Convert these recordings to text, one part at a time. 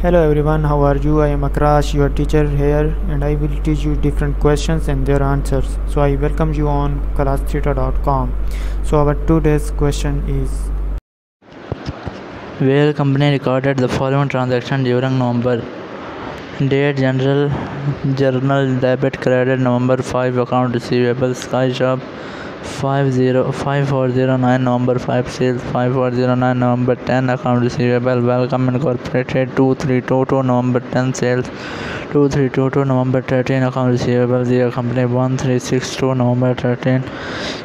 Hello everyone, how are you? I am Akrash, your teacher here, and I will teach you different questions and their answers. So I welcome you on classtheta.com. So our today's question is Vail company recorded the following transaction during November. Date General Journal Debit Credit November 5 Account Receivable Ski Shop 5409 November 5 Sales 5409 number 10 Account Receivable Welcome Incorporated 2322 number 10 Sales 2322 November 13 Account Receivable zero Company 1362 November 13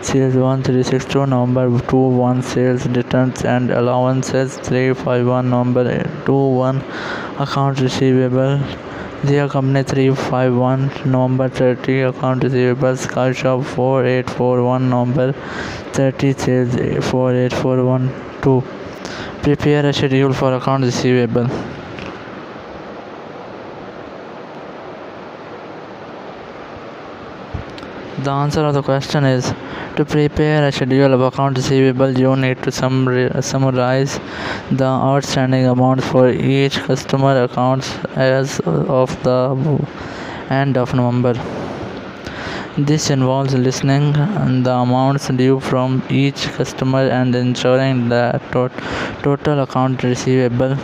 Sales 1362 November 21 Sales Returns and Allowances 351 November 21 Account Receivable दिया company three five one, November thirty, account receivables का shop four eight four one, November thirty three four eight four one two. Prepare schedule for account receivable. The answer of the question is to prepare a schedule of account receivable you need to summarize the outstanding amounts for each customer accounts as of the end of november. This involves listening the amounts due from each customer and ensuring that total account receivable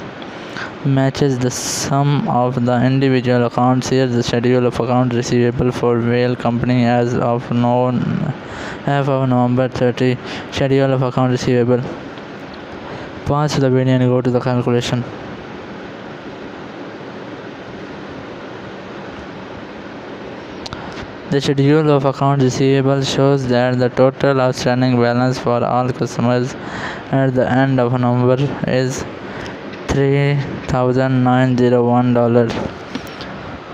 matches the sum of the individual accounts. Here the schedule of account receivable for Vail Company as of known as of November 30. Schedule of account receivable. Pause the video and go to the calculation. The schedule of account receivable shows that the total outstanding balance for all customers at the end of November is $3,901.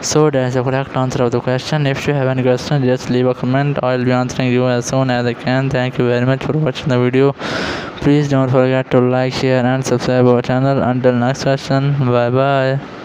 So that's the correct answer of the question. If you have any question, just leave a comment. I'll be answering you as soon as I can. Thank you very much for watching the video. Please don't forget to like, share and subscribe our channel. Until next question, bye bye.